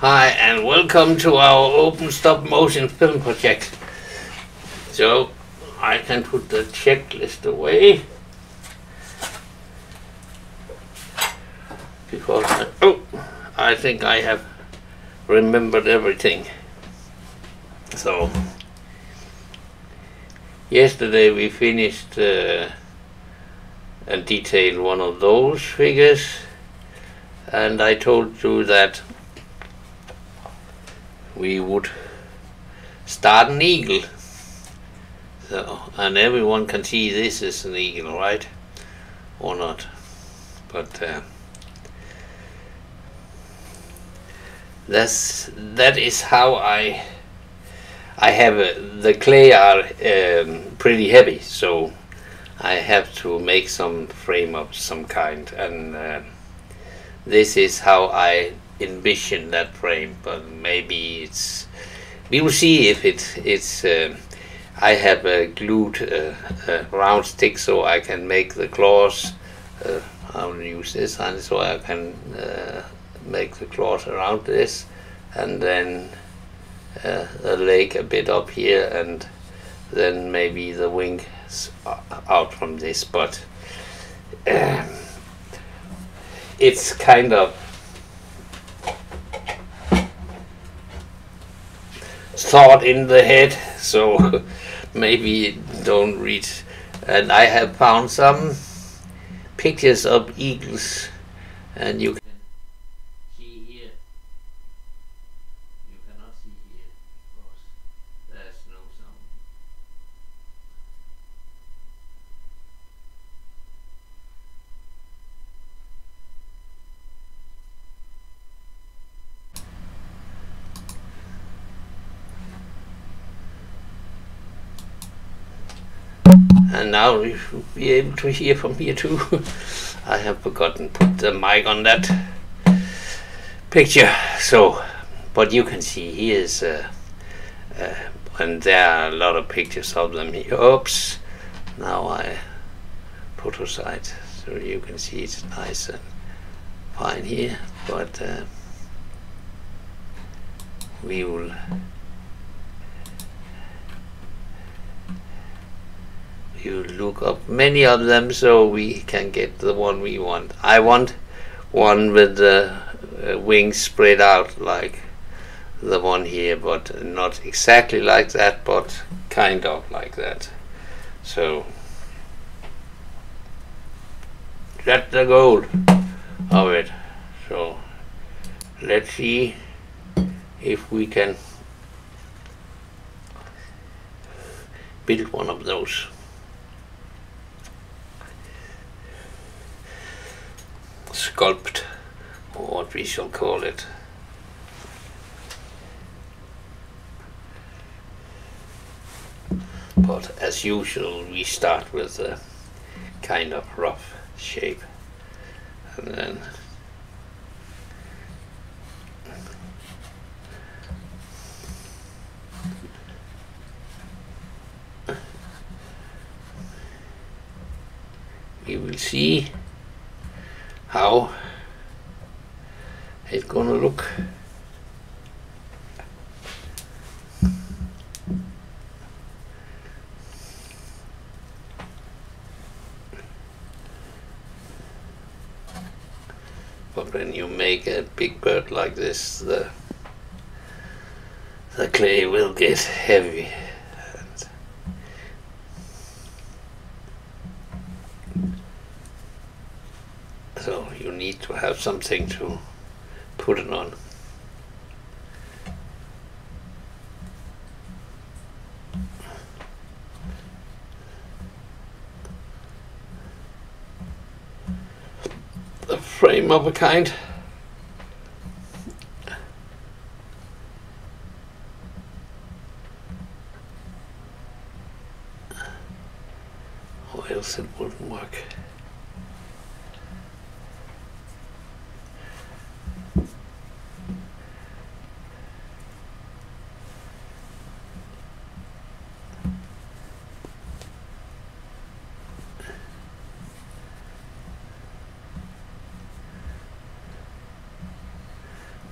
Hi, and welcome to our open stop motion film project. So, I can put the checklist away. Because, I, oh, I think I have remembered everything. So, yesterday we finished uh, and detailed one of those figures, and I told you that we would start an eagle. So, and everyone can see this is an eagle, right? Or not. But uh, that's that is how I I have uh, the clay are um, pretty heavy, so I have to make some frame of some kind, and uh, this is how I envision that frame. But maybe it's we will see if it it's. Uh, I have a glued uh, a round stick, so I can make the claws. Uh, I'll use this and so I can uh, make the claws around this, and then uh, a leg a bit up here, and then maybe the wings out from this. But um, it's kind of thought in the head, so maybe don't read. And I have found some pictures of eagles, and you can see here. You cannot see here because there's no sound. And now you should be able to hear from here too. I have forgotten put the mic on that picture. So, but you can see here's, uh, uh, and there are a lot of pictures of them here. Oops, now I put aside so you can see it's nice and fine here. But uh, we will you look up many of them so we can get the one we want. I want one with the uh, wings spread out like the one here, but not exactly like that, but kind of like that. So that's the goal of it. So let's see if we can build one of those. Sculpt, or what we shall call it. But as usual, we start with a kind of rough shape, and then we will see how it's gonna look. But when you make a big bird like this, the the clay will get heavy. And so you need to have something to put it on. A frame of a kind. Or else it wouldn't work.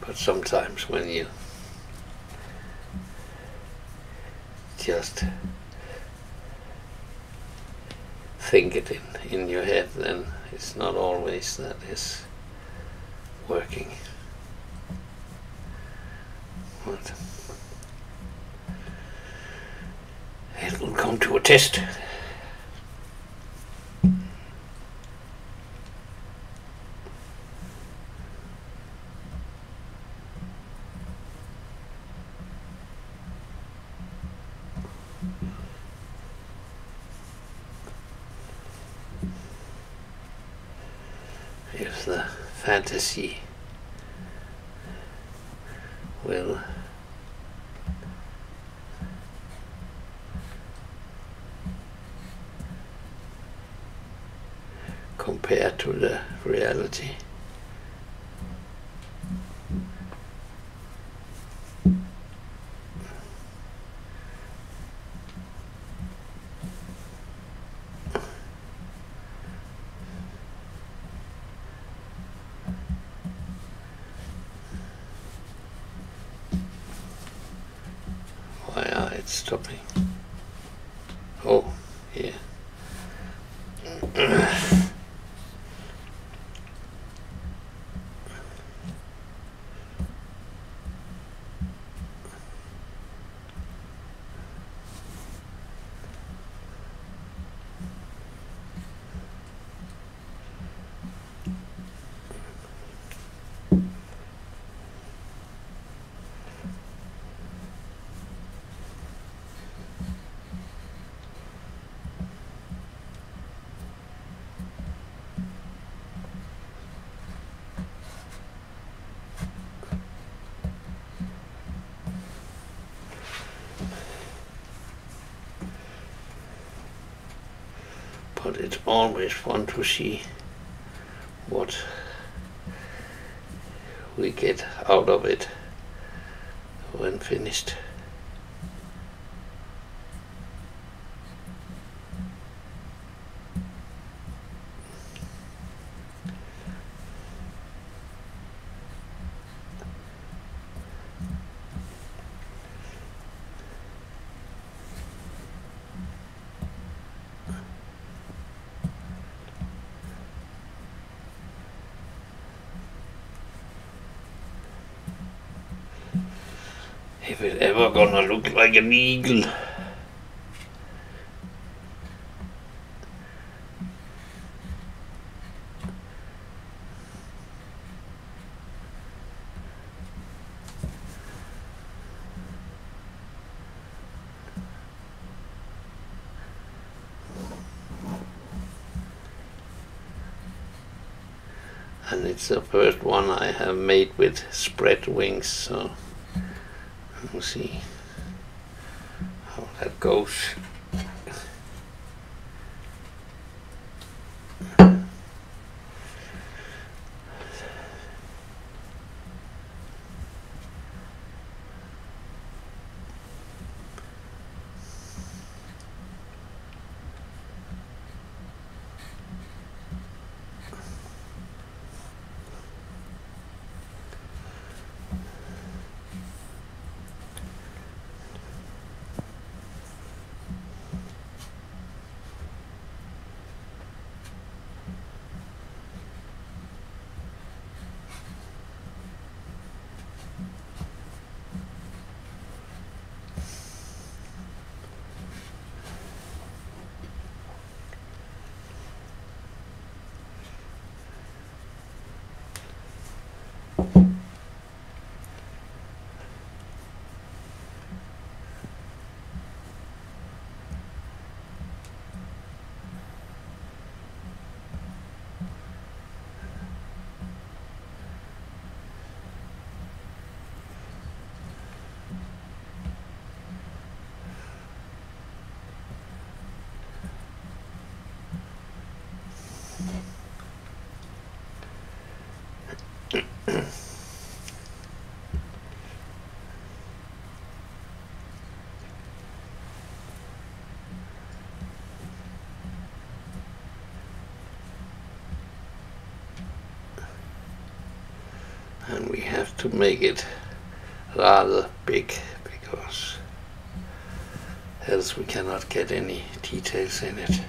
But sometimes when you just think it in, in your head, then it's not always that is working. But it will come to a test. if the fantasy will compare to the reality. Why are it stopping? Oh, yeah. but it's always fun to see what we get out of it when finished. If it ever gonna look like an eagle. And it's the first one I have made with spread wings, so see how that goes. and we have to make it rather big because else we cannot get any details in it.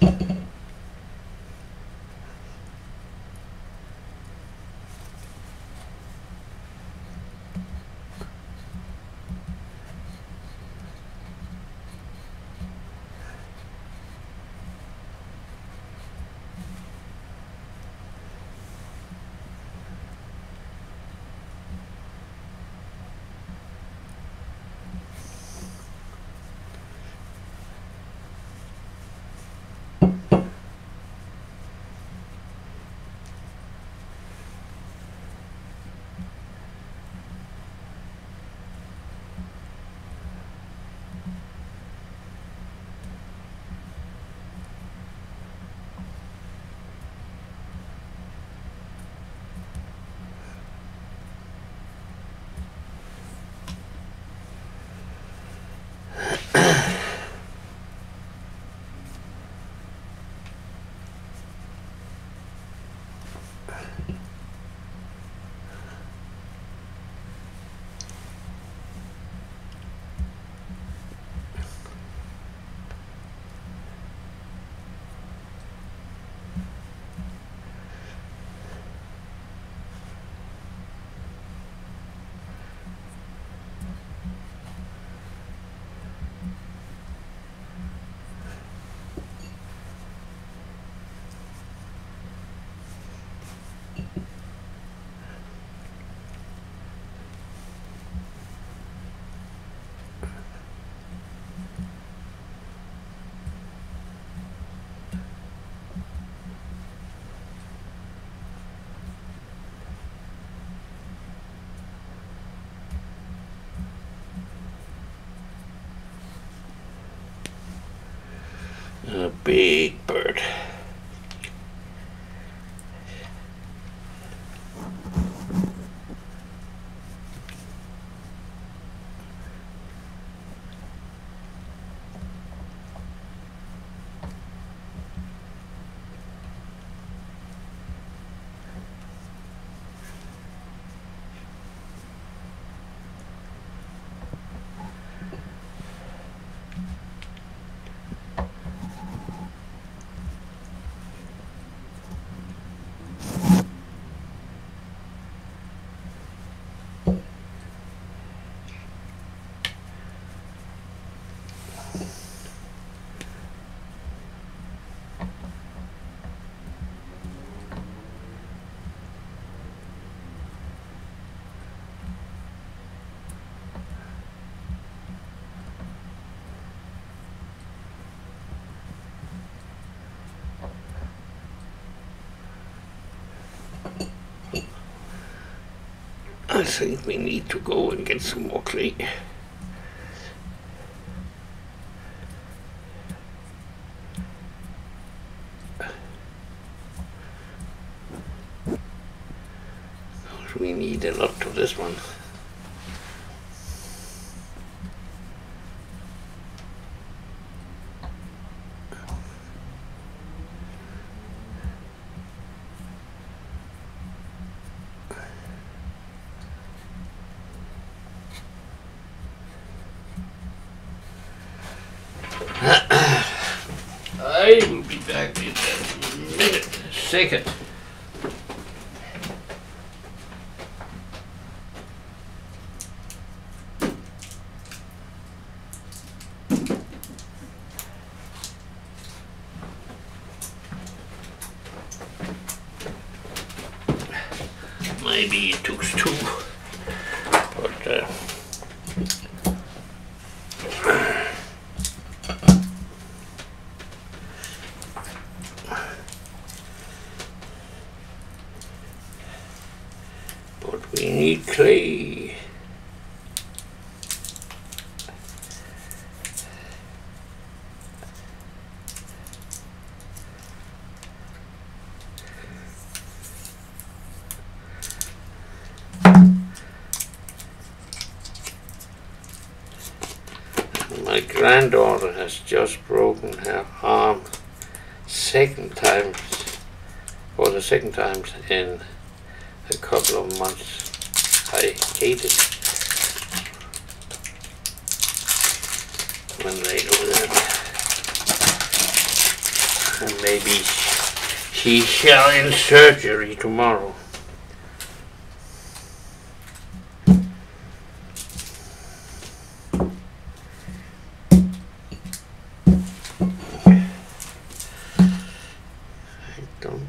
you big bird. I think we need to go and get some more clay. We need a lot to this one. I will be back in a minute, second. Maybe it took two, but uh, but we need clay. My granddaughter has just broken her arm second time for the second time in a couple of months. I hate it when they do that. And maybe she shall in surgery tomorrow. I don't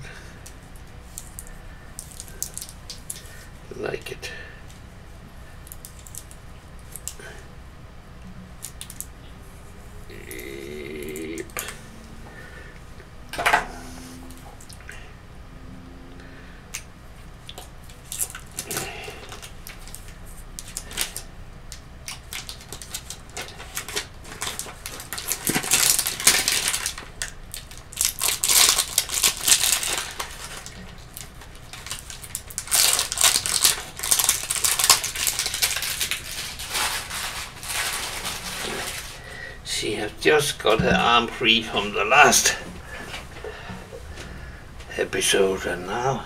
like it. Yep. She has just got her arm free from the last episode and now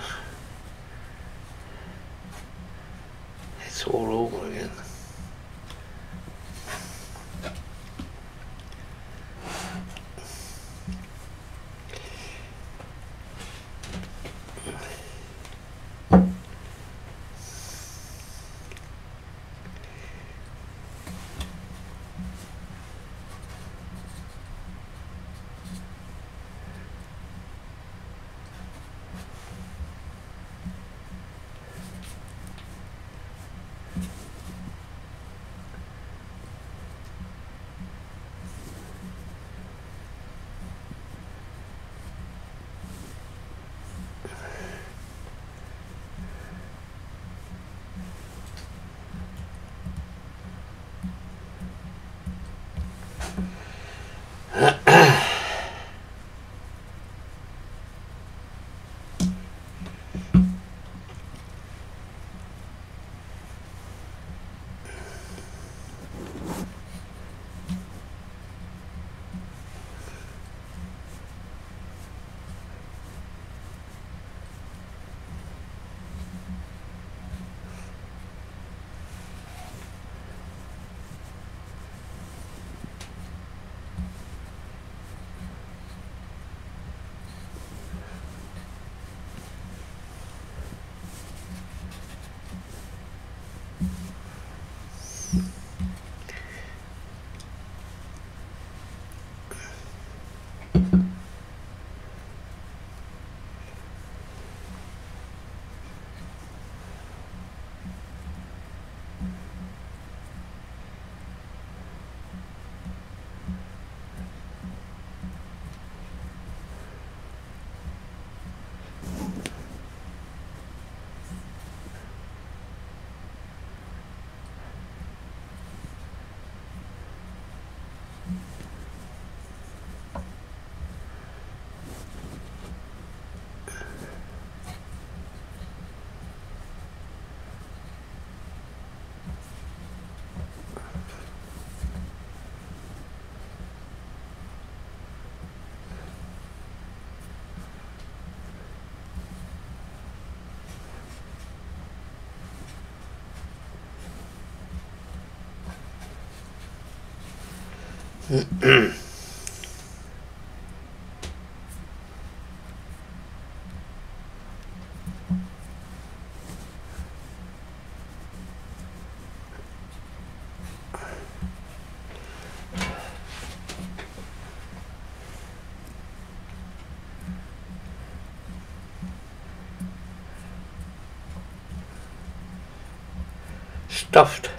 stuffed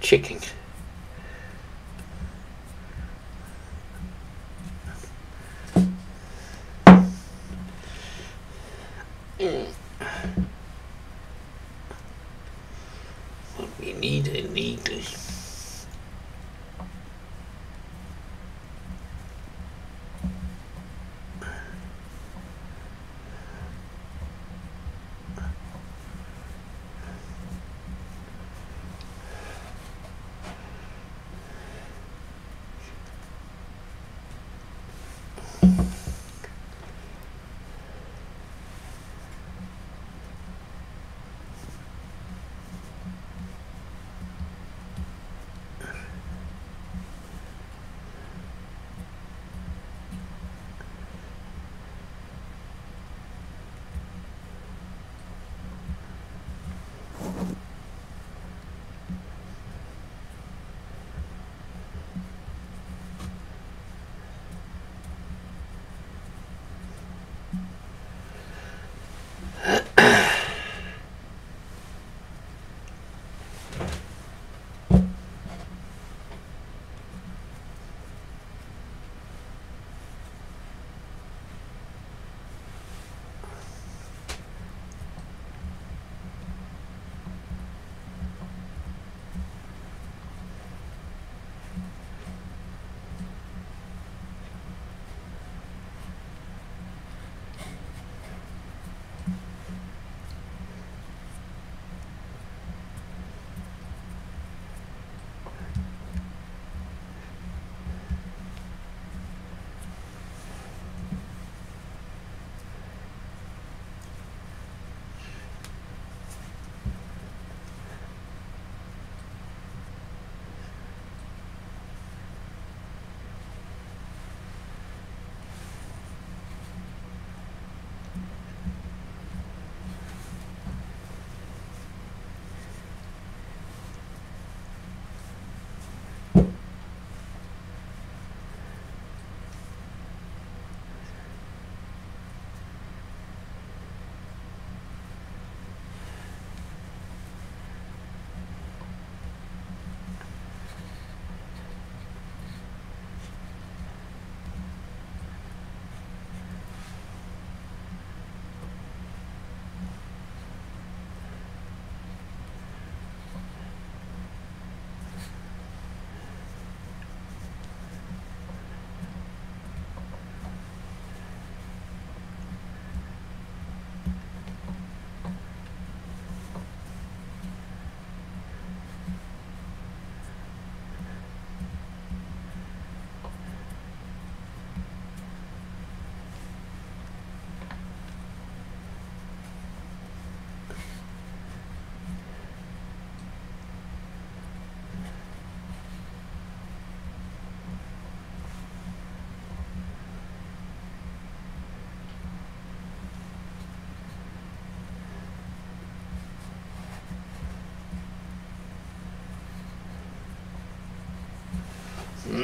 chicken.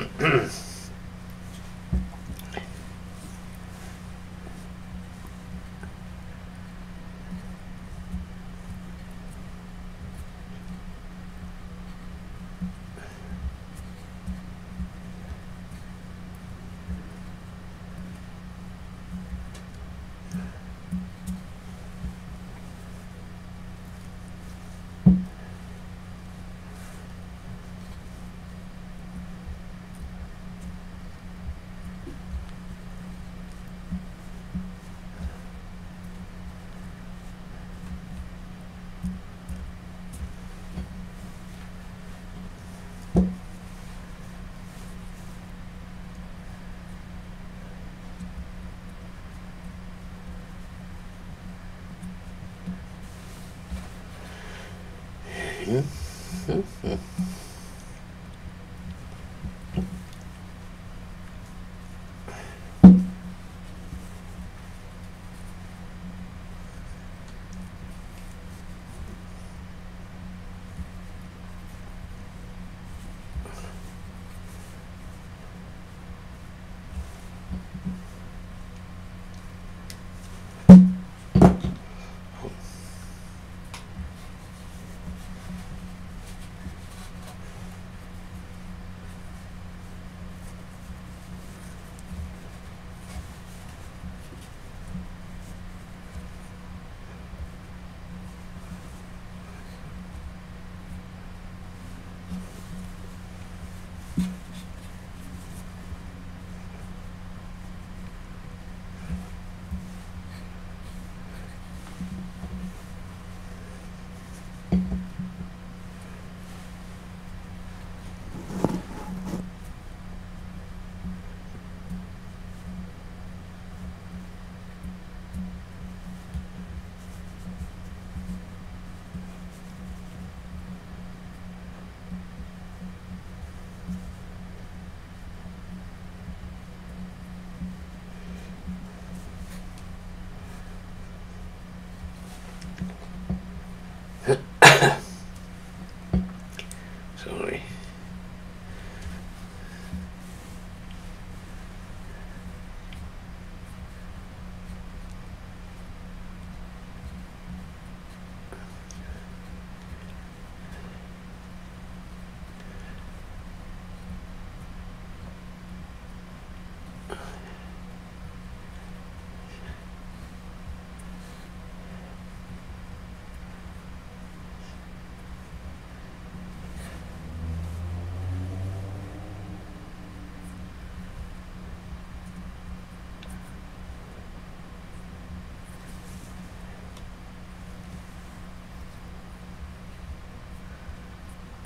mm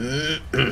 嗯。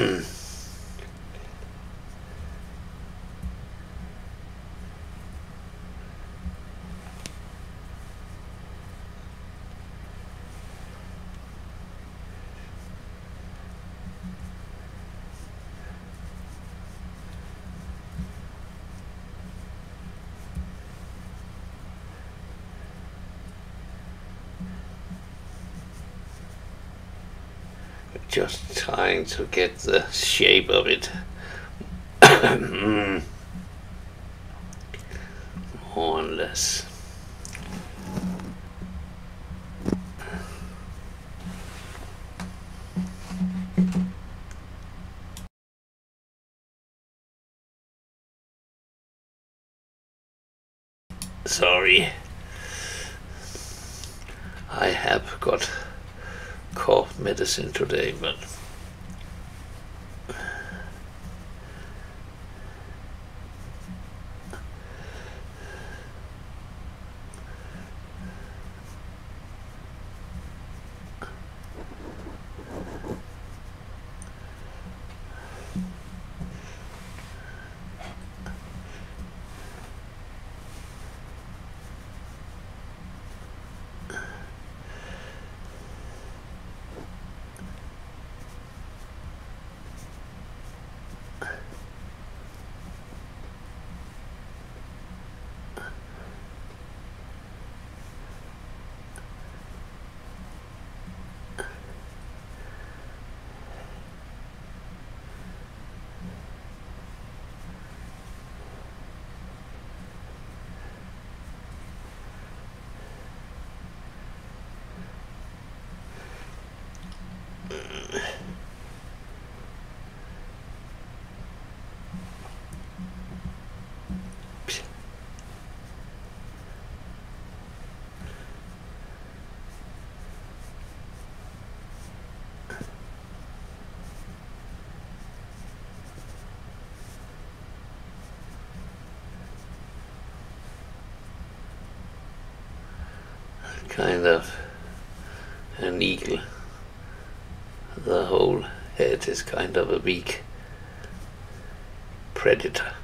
Mm. just trying to get the shape of it. More or less. Sorry. I have got cough medicine today, but kind of an eagle. The whole head is kind of a weak predator.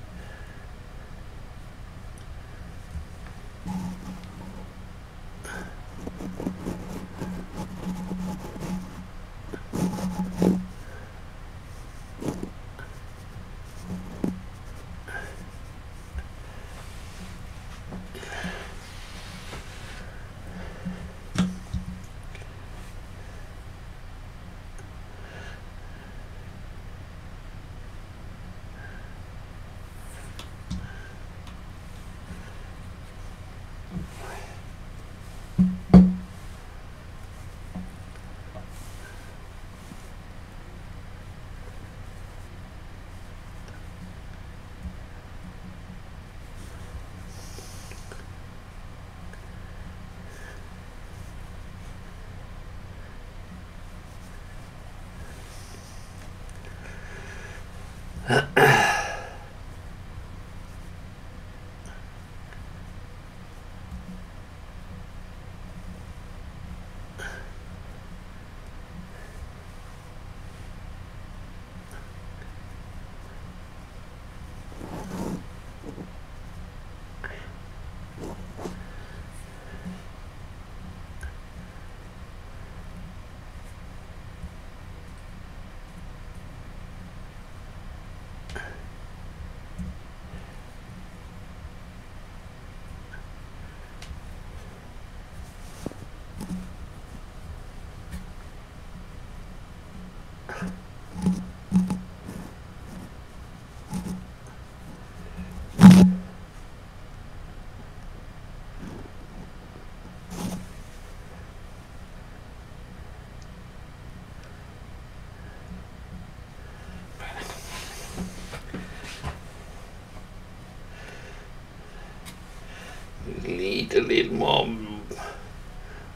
Need a little more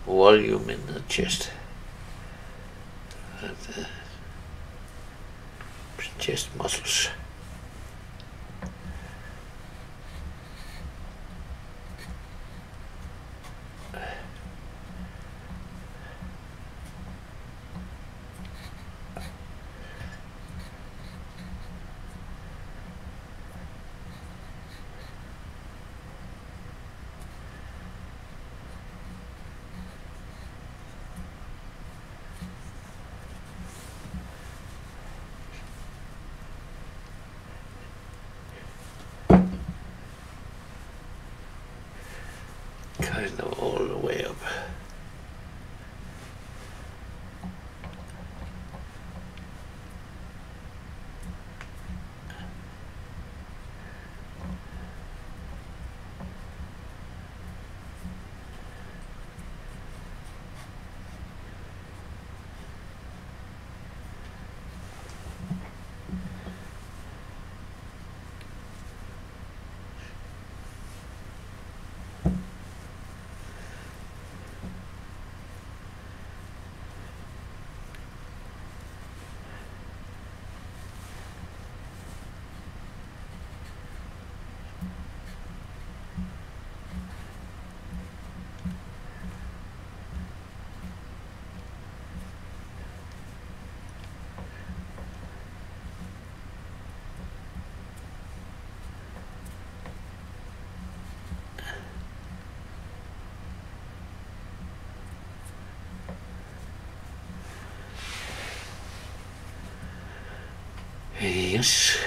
volume in the chest. Yes.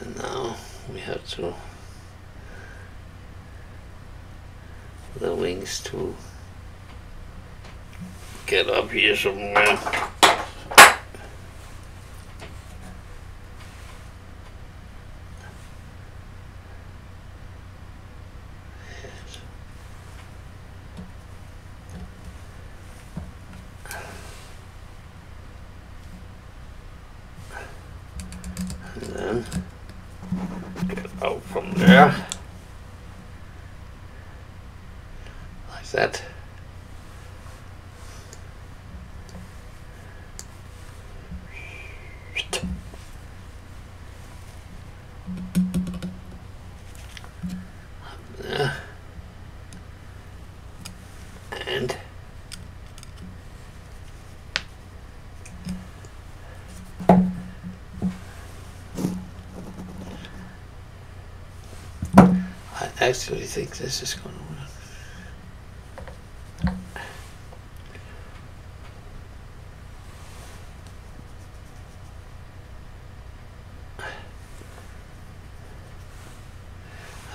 And now we have to the wings to get up here somewhere. And then get out from there. Like that. There. And I actually think this is going to work.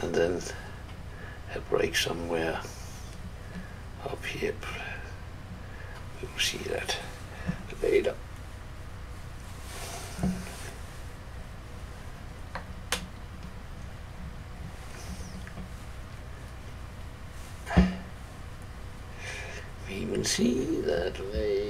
And then a break somewhere up here. We'll see that later. We will see that later.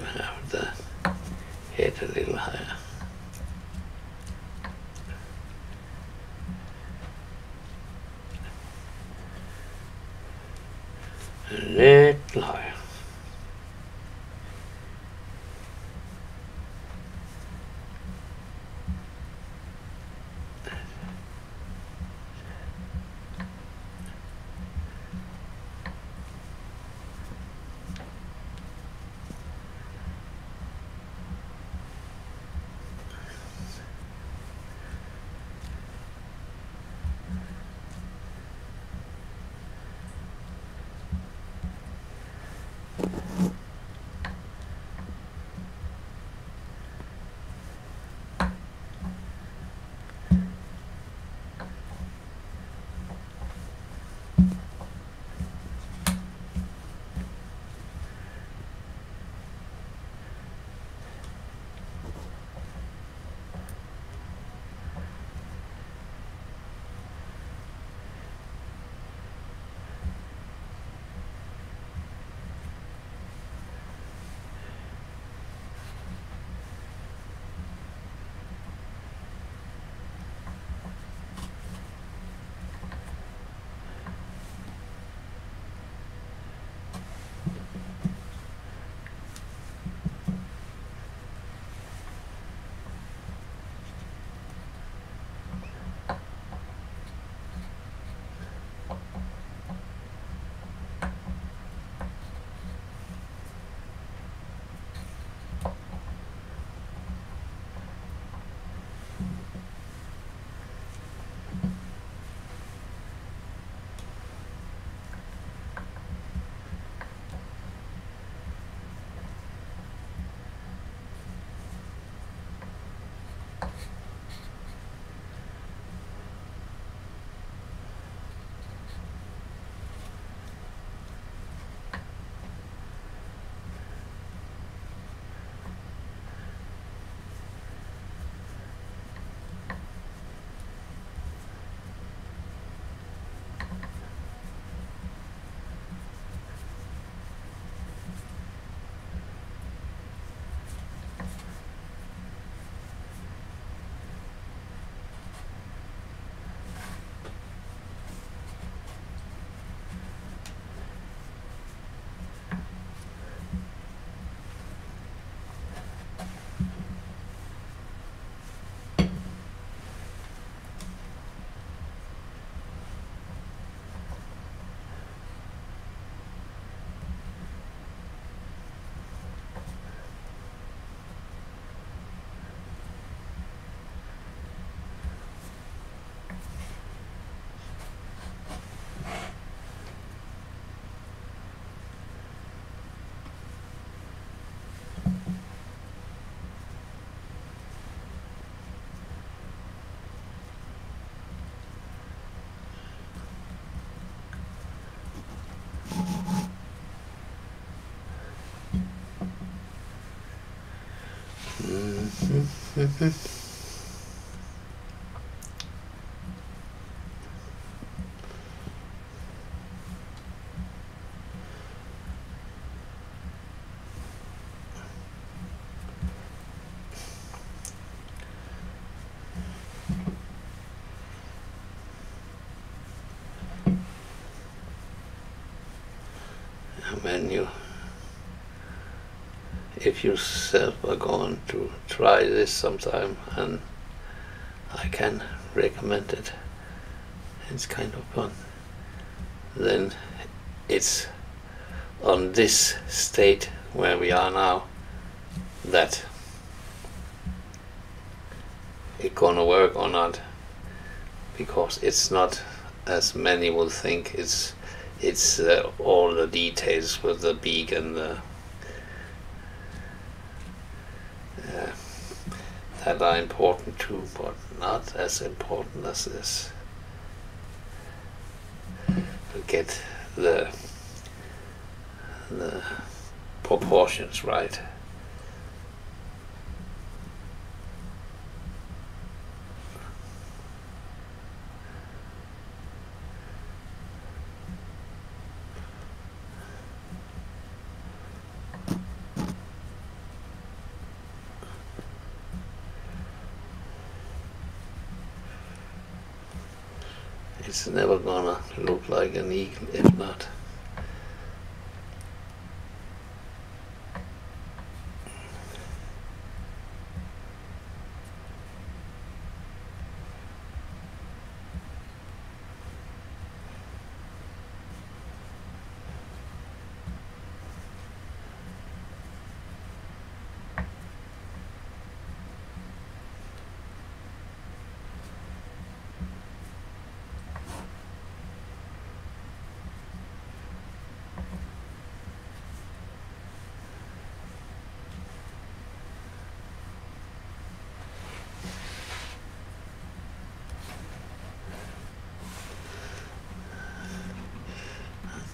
to have the head a little Mm-hmm. If you yourself are going to try this sometime and I can recommend it. It's kind of fun. Then it's on this state where we are now that it gonna work or not because it's not as many will think. It's it's uh, all the details with the beak and the that are important too, but not as important as this. To get the the proportions right. It's never gonna look like an eagle if not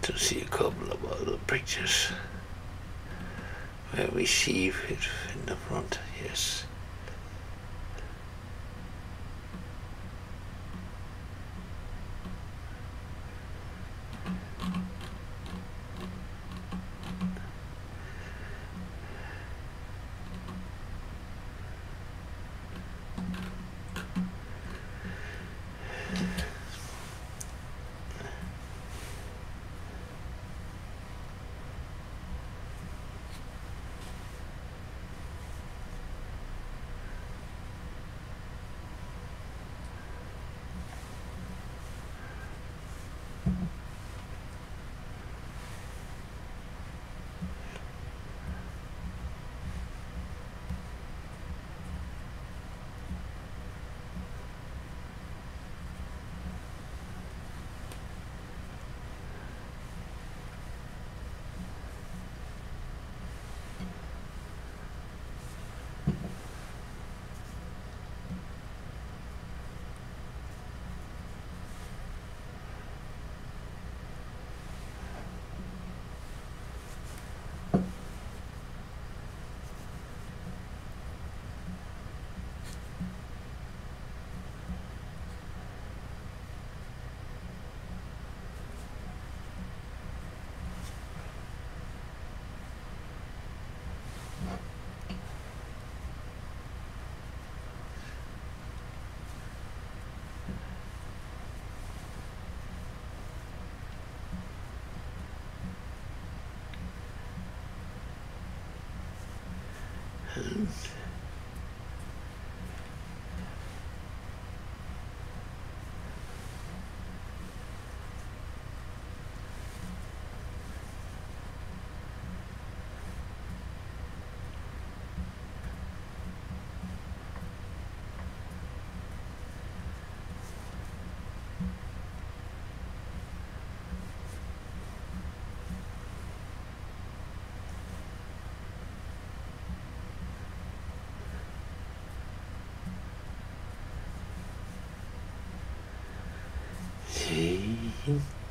to see a couple of other pictures we it in the front, yes. See? I'm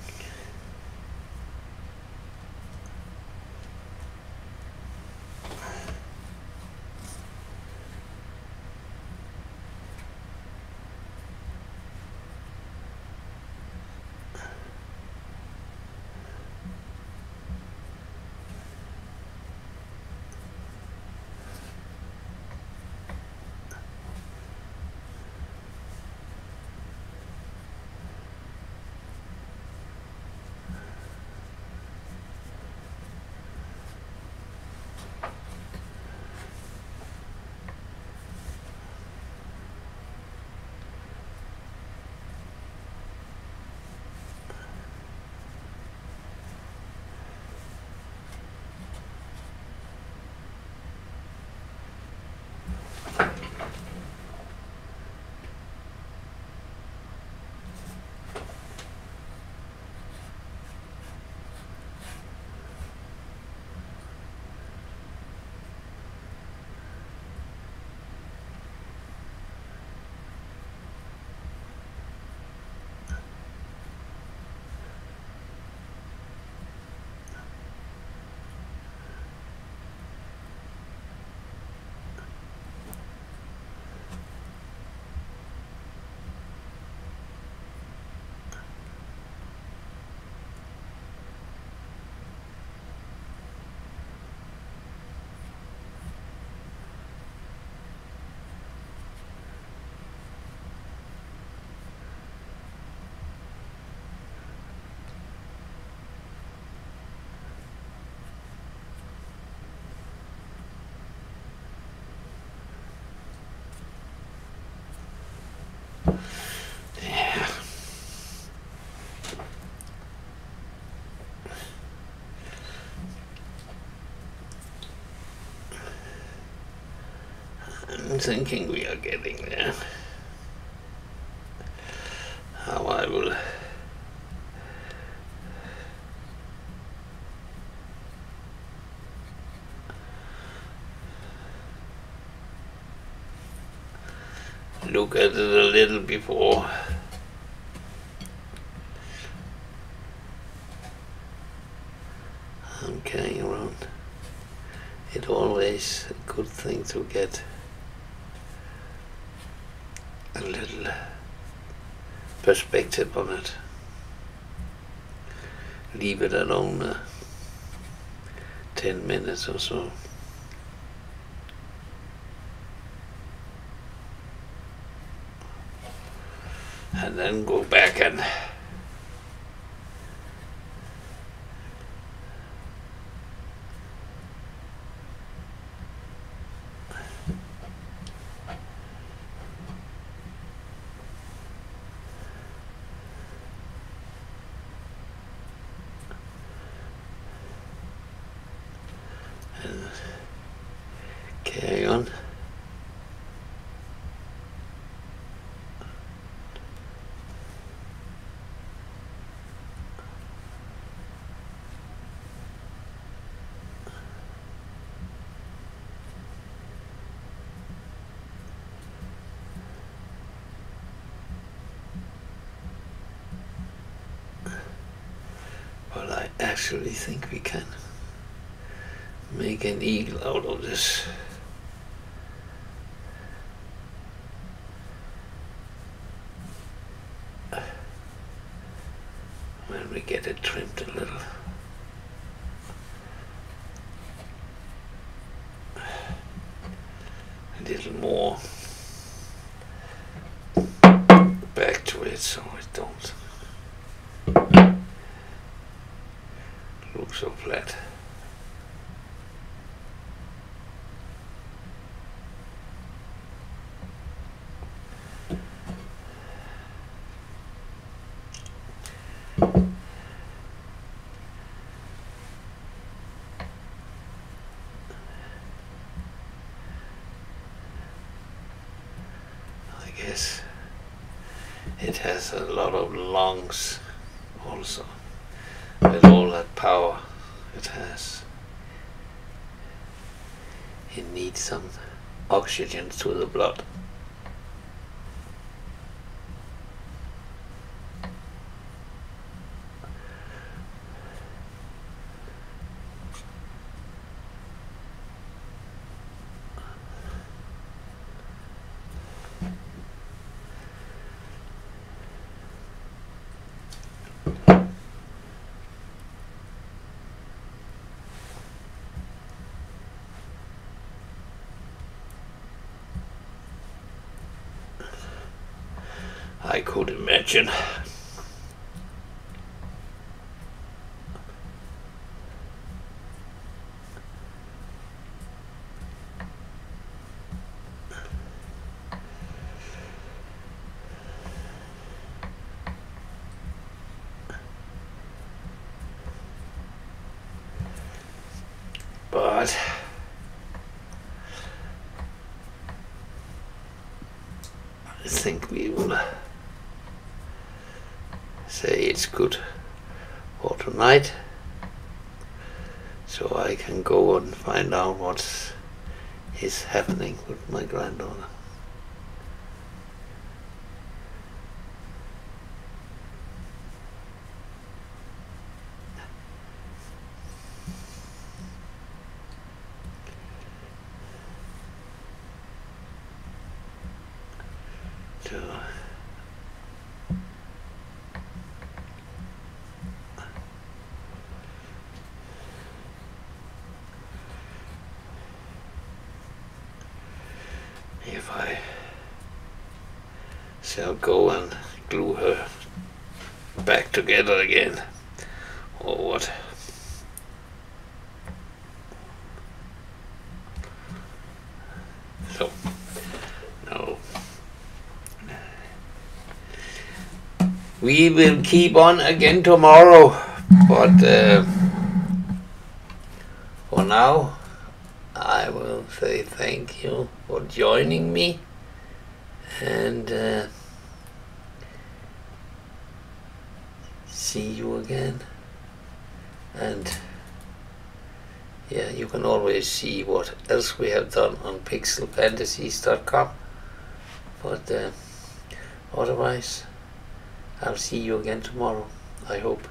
thinking we are getting there. How I will look at it a little before I'm carrying around. It always a good thing to get. Perspective on it. Leave it alone uh, 10 minutes or so. And then go back and carry on. But I actually think we can make an eagle out of this. When we get it trimmed a little. A little more back to it so it don't look so flat. I guess it has a lot of lungs also with all that power it has. It needs some oxygen to the blood. I could. But I think we will say it's good for tonight so I can go and find out what is happening with my granddaughter. So if I shall go and glue her back together again or what. So, no. We will keep on again tomorrow, but uh, for now, I will say thank you for joining me and uh, see you again. And yeah, you can always see what else we have done on pixelfantasies.com. But uh, otherwise, I'll see you again tomorrow, I hope.